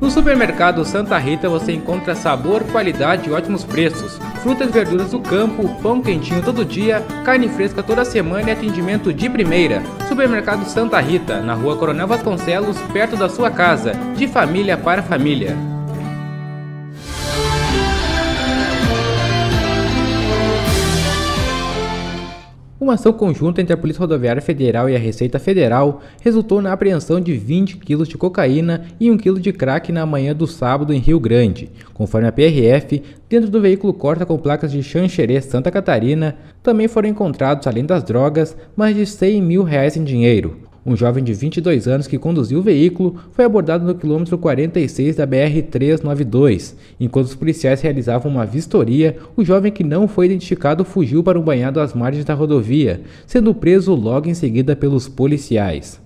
No supermercado Santa Rita você encontra sabor, qualidade e ótimos preços. Frutas e verduras do campo, pão quentinho todo dia, carne fresca toda semana e atendimento de primeira. Supermercado Santa Rita, na rua Coronel Vasconcelos, perto da sua casa. De família para família. Uma ação conjunta entre a Polícia Rodoviária Federal e a Receita Federal resultou na apreensão de 20 quilos de cocaína e 1 quilo de crack na manhã do sábado em Rio Grande. Conforme a PRF, dentro do veículo corta com placas de Xanxerê, Santa Catarina, também foram encontrados, além das drogas, mais de 100 mil reais em dinheiro. Um jovem de 22 anos que conduziu o veículo foi abordado no quilômetro 46 da BR-392. Enquanto os policiais realizavam uma vistoria, o jovem que não foi identificado fugiu para um banhado às margens da rodovia, sendo preso logo em seguida pelos policiais.